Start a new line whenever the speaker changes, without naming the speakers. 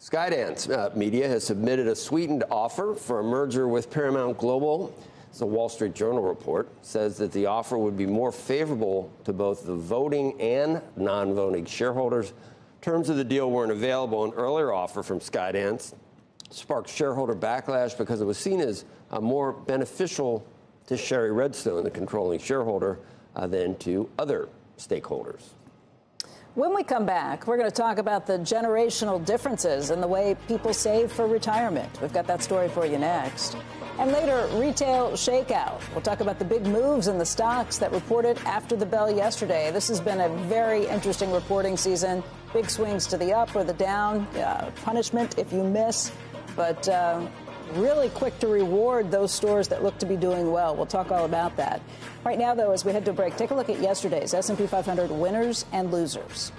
Skydance uh, Media has submitted a sweetened offer for a merger with Paramount Global. The Wall Street Journal report says that the offer would be more favorable to both the voting and non voting shareholders. Terms of the deal weren't available. An earlier offer from Skydance sparked shareholder backlash because it was seen as uh, more beneficial to Shari Redstone, the controlling shareholder, uh, than to other stakeholders.
When we come back, we're going to talk about the generational differences in the way people save for retirement. We've got that story for you next. And later, retail shakeout. We'll talk about the big moves in the stocks that reported after the bell yesterday. This has been a very interesting reporting season. Big swings to the up or the down, uh, punishment if you miss. But uh, really quick to reward those stores that look to be doing well. We'll talk all about that. Right now, though, as we head to break, take a look at yesterday's S&P 500 winners and losers.